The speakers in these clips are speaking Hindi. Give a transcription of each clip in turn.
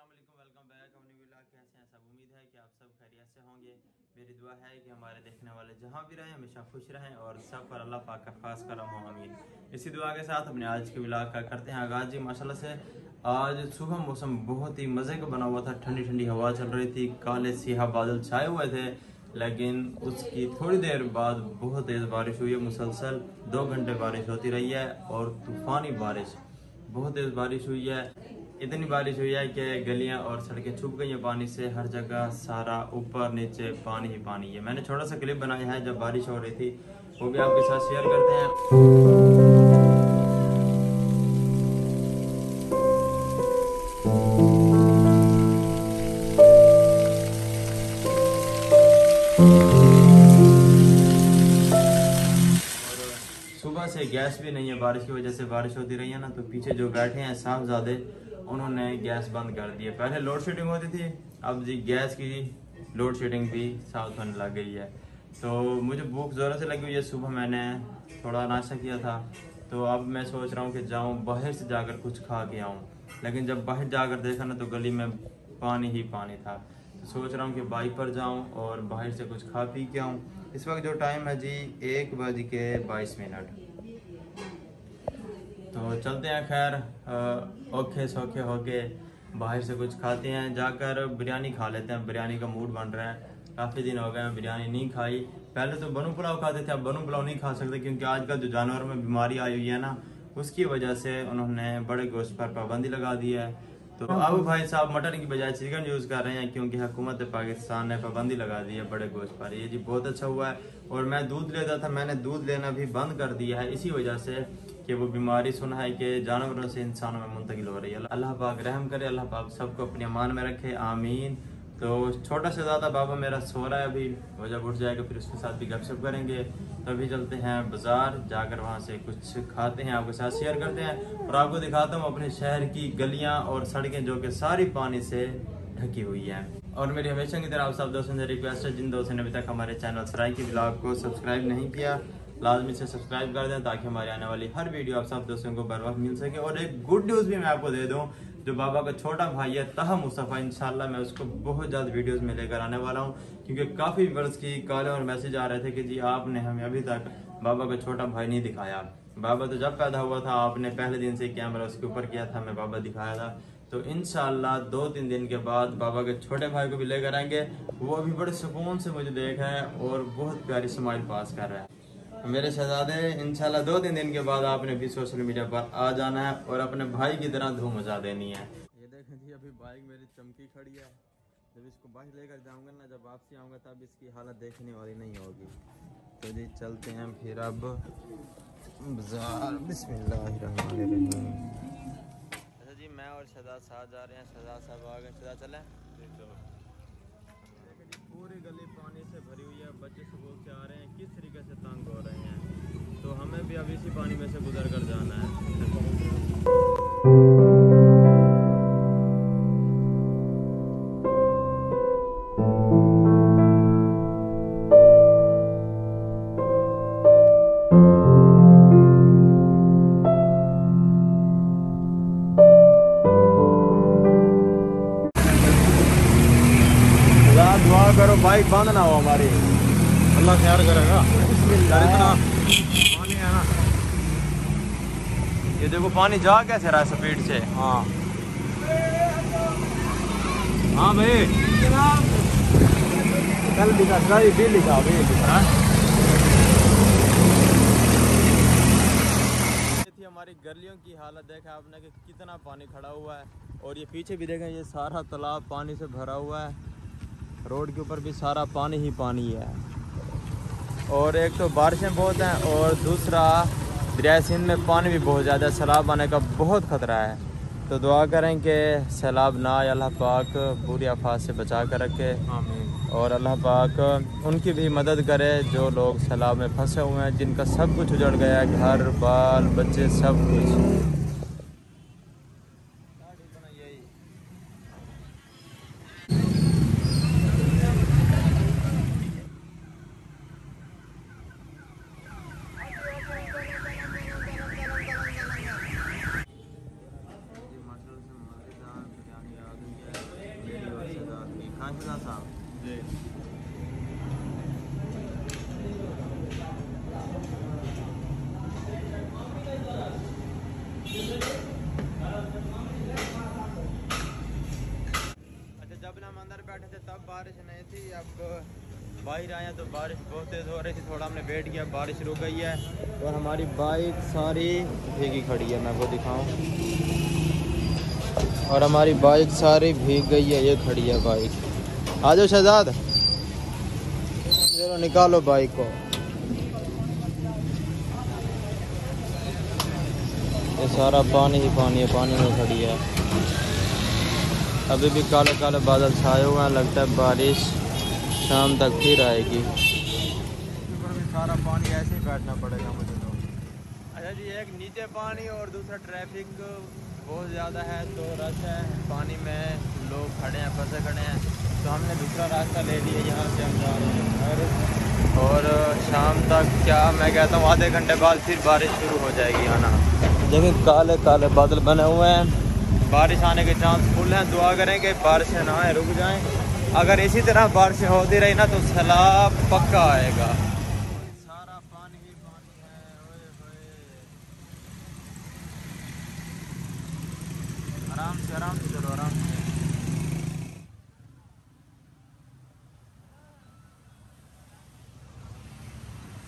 वेलकम बैक अपनी व्लॉग कैसे हैं सब? उम्मीद है कि आप सब खैरियत से होंगे। मेरी दुआ है कि हमारे देखने वाले जहाँ भी रहें, हमेशा खुश रहें और सब पर अल्लाह पाक का खास करम हो इसी दुआ के साथ अपने आज के व्लॉग का करते हैं आगाज़। जी, माशाल्लाह से आज सुबह मौसम बहुत ही मज़े का बना हुआ था। ठंडी ठंडी हवा चल रही थी, काले सिहा बादल छाए हुए थे, लेकिन उसकी थोड़ी देर बाद बहुत तेज़ बारिश हुई है। मुसलसल दो घंटे बारिश होती रही है और तूफ़ानी बारिश, बहुत तेज़ बारिश हुई है। इतनी बारिश हुई है कि गलियाँ और सड़कें छुप गई हैं। पानी से हर जगह सारा ऊपर नीचे पानी ही पानी है। मैंने छोटा सा क्लिप बनाया है जब बारिश हो रही थी। वो भी आपके साथ शेयर करते हैं। सुबह से गैस भी नहीं है। बारिश की वजह से बारिश होती रही है ना तो पीछे जो बैठे हैं, साहबजादे उन्होंने गैस बंद कर दी है। पहले लोड शेडिंग होती थी, अब जी गैस की लोड शेडिंग भी साउथ होने लग गई है। तो मुझे भूख ज़ोरों से लगी हुई है, सुबह मैंने थोड़ा नाश्ता किया था। तो अब मैं सोच रहा हूँ कि जाऊँ, बाहर से जाकर कुछ खा के आऊँ। लेकिन जब बाहर जाकर देखा ना तो गली में पानी ही पानी था। तो सोच रहा हूँ कि बाइक पर जाऊँ और बाहर से कुछ खा पी के आऊँ। इस वक्त जो टाइम है जी, एक बज के बाईस मिनट। तो चलते हैं, खैर औखे सौखे होके बाहर से कुछ खाते हैं, जाकर बिरयानी खा लेते हैं। बिरयानी का मूड बन रहा है। काफ़ी दिन हो गए हैं बिरयानी नहीं खाई। पहले तो बनू पुलाव खाते थे, अब बनू पुलाव नहीं खा सकते, क्योंकि आजकल जो जानवर में बीमारी आई हुई है ना, उसकी वजह से उन्होंने बड़े गोश्त पर पाबंदी लगा दी है। तो अब भाई साहब मटन की बजाय चिकन यूज़ कर रहे हैं क्योंकि हुकूमत पाकिस्तान ने पाबंदी लगा दी है बड़े गोश्त पर। ये जी बहुत अच्छा हुआ है और मैं दूध लेता था मैंने दूध लेना भी बंद कर दिया है। इसी वजह से कि वो बीमारी सुना है कि जानवरों से इंसानों में मुंतकिल हो रही है। अल्लाह पाक रहम करे अल्लाह पाक सबको अपने अमान में रखे। आमीन। तो छोटा से ज़्यादा बाबा मेरा सो रहा है अभी। वो जब उठ जाएगा फिर उसके साथ भी गपशप करेंगे। तभी चलते हैं बाज़ार, जाकर वहाँ से कुछ खाते हैं, आपके साथ शेयर करते हैं और आपको दिखाता हूँ अपने शहर की गलियाँ और सड़कें जो कि सारी पानी से ढकी हुई हैं। और मेरी हमेशा की तरह आप सब दोस्तों से रिक्वेस्ट है, जिन दोस्तों ने अभी तक हमारे चैनल सराय की ब्लॉग को सब्सक्राइब नहीं किया, लाजमी से सब्सक्राइब कर दें ताकि हमारी आने वाली हर वीडियो आप सब दोस्तों को बर मिल सके। और एक गुड न्यूज़ भी मैं आपको दे दूँ जो बाबा का छोटा भाई है, तह मुस्तफ़ा, इंशाल्लाह मैं उसको बहुत जल्द वीडियोस में लेकर आने वाला हूँ, क्योंकि काफ़ी वर्ष की कॉलें और मैसेज आ रहे थे कि जी आपने हमें अभी तक बाबा का छोटा भाई नहीं दिखाया। बाबा तो जब पैदा हुआ था, आपने पहले दिन से कैमरा उसके ऊपर किया था मैं बाबा दिखाया था। तो इनशाला दो तीन दिन के बाद बाबा के छोटे भाई को भी लेकर आएँगे। वो अभी बड़े सुकून से मुझे देख रहे हैं और बहुत प्यारी स्माइल पास कर रहे है। मेरे शहजादे, इंशाल्लाह दो तीन दिन के बाद आपने भी सोशल मीडिया पर आ जाना है और अपने भाई की तरह धूम मचा देनी है। ये देखें जी, अभी बाइक मेरी चमकी खड़ी है। जब इसको बाइक लेकर जाऊँगा ना, जब वापसी आऊँगा, तब इसकी हालत देखने वाली नहीं होगी। तो जी, चलते हैं फिर अब अच्छा जी, मैं और शहजाद साथ जा रहे हैं। शहजाद साहब आ गए। शहजाद, चलें। पूरी गली पानी से भरी हुई है। बच्चे स्कूल से आ रहे हैं किस तरीके से तंग हो रहे हैं तो हमें भी अब इसी पानी में से गुजर कर जाना है। दुआ करो बाइक बंद ना हो हमारी। अल्लाह खैर करेगा। इतना ये देखो पानी जा कैसे रहा है स्पीड से। हाँ। हाँ भाई। कल भी लिखा भाई हाँ? थी हमारी गलियों की हालत देखा आपने कि कितना पानी खड़ा हुआ है। और ये पीछे भी देखें ये सारा तालाब पानी से भरा हुआ है। रोड के ऊपर भी सारा पानी ही पानी है। और एक तो बारिशें बहुत हैं और दूसरा दरिया सिंध में पानी भी बहुत ज़्यादा है। सैलाब आने का बहुत ख़तरा है। तो दुआ करें कि सैलाब ना आए अल्लाह पाक बुरी आफात से बचा कर रखे। और अल्लाह पाक उनकी भी मदद करे जो लोग सैलाब में फंसे हुए हैं जिनका सब कुछ उजड़ गया है घर बाल बच्चे सब कुछ बिरयानी आ गई है नाशिदा साहब जी अच्छा जब हम अंदर बैठे थे तब बारिश नहीं थी, अब बाहर आए तो बारिश बहुत तेज़ हो रही थी, थोड़ा हमने वेट किया, बारिश रुक गई है और हमारी बाइक सारी भीगी खड़ी है, मैं वो दिखाऊँ। और हमारी बाइक सारी भीग गई है, ये खड़ी है बाइक आ जाओ शहजाद। चलो निकालो बाइक को। ये सारा पानी ही पानी है, पानी में खड़ी है। अभी भी काले काले बादल छाए हुए हैं लगता है बारिश शाम तक फिर आएगी। ऊपर भी सारा पानी ऐसे ही बैठना पड़ेगा मुझे तो। अच्छा जी एक नीचे पानी और दूसरा ट्रैफ़िक बहुत ज़्यादा है तो रश है। पानी में लोग खड़े हैं फंसे खड़े हैं। तो हमने दूसरा रास्ता ले लिया यहाँ से हम जा रहे हैं। घर और शाम तक क्या मैं कहता हूँ आधे घंटे बाद फिर बारिश शुरू हो जाएगी आना देखिए काले काले बादल बने हुए हैं। बारिश आने के चांस फुल हैं। दुआ करें कि बारिशें ना आए, रुक जाएँ। अगर इसी तरह बारिश होती रही ना तो सैलाब पक्का आएगा सारा पानी ही पानी है ओए होए आराम से आराम से चलो आराम से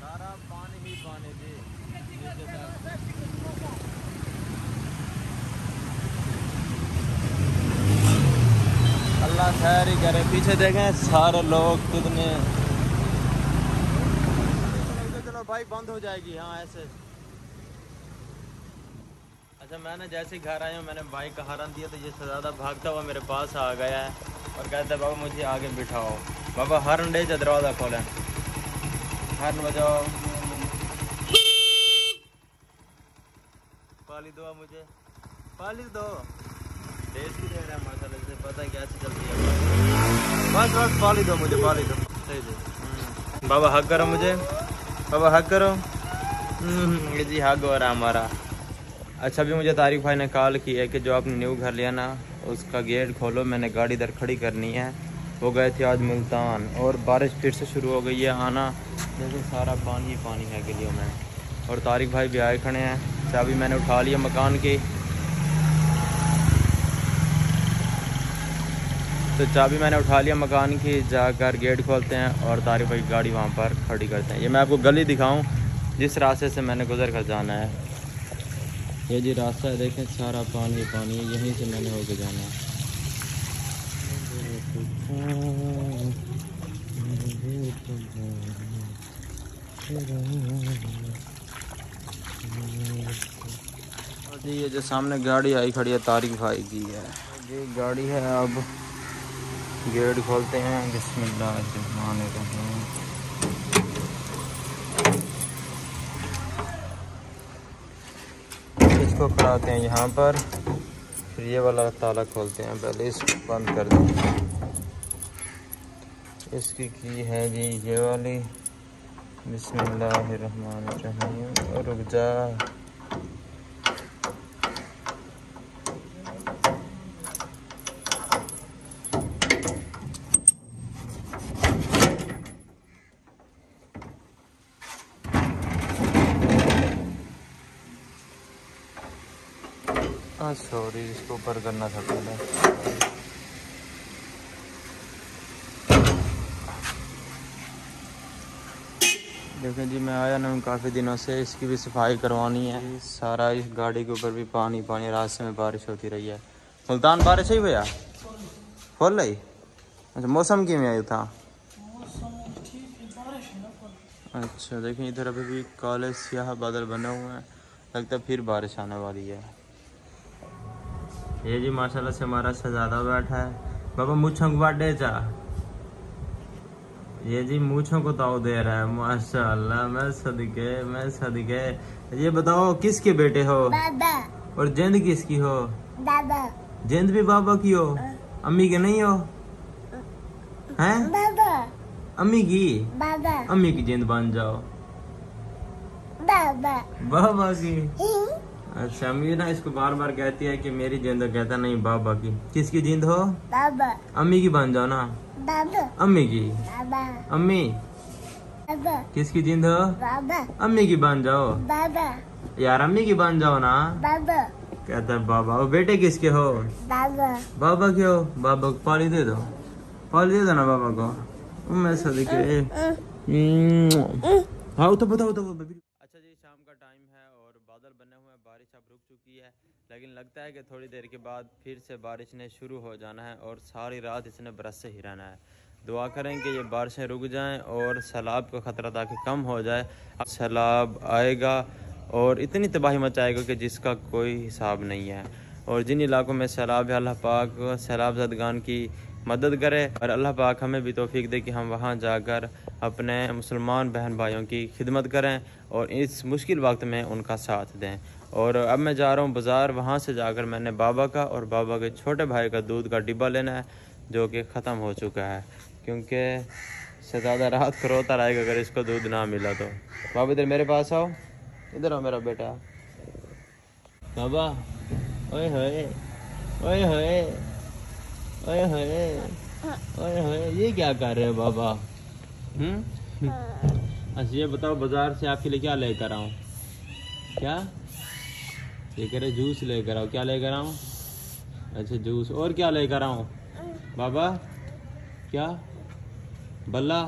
सारा पानी ही पानी जी नीचे तक। अल्लाह खैर ही करे। पीछे देखें, सारे लोग कितने। चलो भाई बंद हो जाएगी हाँ ऐसे। अच्छा मैंने जैसे ही घर आया हूँ मैंने बाइक का हॉर्न दिया तो ये ज़्यादा भागता हुआ मेरे पास आ गया है और कहता है, बाबा, मुझे आगे बिठाओ। बाबा हॉर्न डे दरवाज़ा खोलें। हॉर्न बजाओ। पाली दो मुझे। पाली दो। बस बस पाली दो मुझे पाली दो। सही हम्म। बाबा हक करो मुझे। बाबा हक करो। हम्म, ये जी हक हो रहा हमारा। अच्छा भी मुझे तारिक भाई ने कॉल की है कि जो आपने न्यू घर लिया ना उसका गेट खोलो मैंने गाड़ी इधर खड़ी करनी है। वो गए थे आज मुल्तान और बारिश फिर से शुरू हो गई है आना। देखो सारा पानी ही पानी है गलियों में। और तारिक भाई भी आए खड़े हैं। चाबी मैंने उठा लिया मकान की। तो चाबी मैंने उठा लिया मकान की जाकर गेट खोलते हैं और तारिक भाई गाड़ी वहाँ पर खड़ी करते हैं। ये मैं आपको गली दिखाऊँ, जिस रास्ते से मैंने गुजर कर जाना है। ये जी रास्ता है, देखें, सारा पानी पानी, यहीं से मैंने होके जाना है। ये जो सामने गाड़ी आई खड़ी है तारिक भाई की है। ये गाड़ी है अब। गेट खोलते हैं। बिस्मिल्लाह इसको खड़ाते हैं यहाँ पर। फिर ये वाला ताला खोलते हैं। पहले इसको बंद कर दें। इसकी की है जी? ये वाली। बिस्मिल्लाहिर्रहमानिर्रहीम रुक जा। हाँ सॉरी इसको ऊपर करना था पहले। देखें जी, मैं आया ना काफ़ी दिनों से, इसकी भी सफ़ाई करवानी है। सारा इस गाड़ी के ऊपर भी पानी पानी, रास्ते में बारिश होती रही है। मुल्तान बारिश ही भैया? खोल रही? अच्छा मौसम की में आई था? अच्छा देखें इधर अभी भी काले स्याह बादल बने हुए हैं। लगता है फिर बारिश आने वाली है। ये जी माशाल्लाह से हमारा शहजादा बैठा है। बाबा मुझों को बाटे चा ये जी मूछों को ताव दे रहा है माशाल्लाह मैं सदके मैं सदके। ये बताओ किसके बेटे हो? दादा। और जिंद किसकी हो? दादा। जिंद भी बाबा की हो? अम्मी के नहीं हो? हैं? दादा। अम्मी की? दादा। अम्मी की जिंद बन जाओ। दादा। बाबा की? अच्छा अम्मी ना इसको बार बार कहती है कि मेरी जिंद कहता नहीं बाबा की। किसकी जिंद हो? दादा अम्मी की बन जाओ ना। बाबा। अम्मी की। बाबा। अम्मी। बाबा। किसकी जिंद हो? बाबा। अम्मी की बन जाओ। बाबा। यार अम्मी की बन जाओ ना। बाबा। कहता है बाबा वो बेटे किसके हो? बाबा। बाबा के हो। बाबा को पाली दे दो। पाली दे दो ना बाबा को। मैं सदके हाँ तो बताओ तो अच्छा जी शाम का टाइम है और बादल बने हुए हैं बारिश अब रुक चुकी है लेकिन लगता है कि थोड़ी देर के बाद फिर से बारिश ने शुरू हो जाना है और सारी रात इसने बरस से ही रहना है। दुआ करें कि ये बारिशें रुक जाएँ और सैलाब का ख़तरा ताकि कम हो जाए। सैलाब आएगा और इतनी तबाही मचाएगा कि जिसका कोई हिसाब नहीं है। और जिन इलाकों में सैलाब है, अल्लाह पाक सैलाब जदगान की मदद करे और अल्लाह पाक हमें भी तौफीक दे कि हम वहाँ जाकर अपने मुसलमान बहन भाइयों की खिदमत करें और इस मुश्किल वक्त में उनका साथ दें। और अब मैं जा रहा हूँ बाज़ार। वहाँ से जाकर मैंने बाबा का और बाबा के छोटे भाई का दूध का डिब्बा लेना है जो कि ख़त्म हो चुका है। क्योंकि शहजादा रात को रोता रहेगा अगर इसको दूध ना मिला तो। बाबा इधर मेरे पास आओ। इधर आओ मेरा बेटा। बाबा ओए होए ओए होए ओए होए ओए होए ये क्या कर रहे हो बाबा? हम्म? अच्छा ये बताओ बाज़ार से आपके लिए क्या लेकर आऊँ? क्या? ये कह रहे जूस लेकर आओ। क्या लेकर आऊँ? अच्छा जूस। और क्या लेकर आऊँ? बाबा क्या? बल्ला।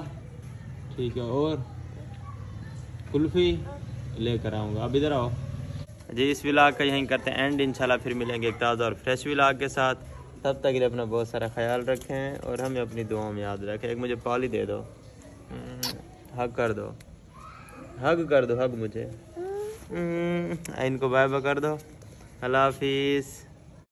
ठीक है और? कुल्फी लेकर आऊँगा। अब इधर आओ। जी इस विलाग का यहीं करते हैं एंड इंशाल्लाह फिर मिलेंगे एक ताज़ा और फ्रेश विलाग के साथ। तब तक ये अपना बहुत सारा ख्याल रखें और हमें अपनी दुआओं में याद रखें। एक मुझे पाली दे दो। हग कर दो। हग कर दो हग मुझे। हम्म, इनको बाय बाय कर दो। अल्लाह हाफिज़।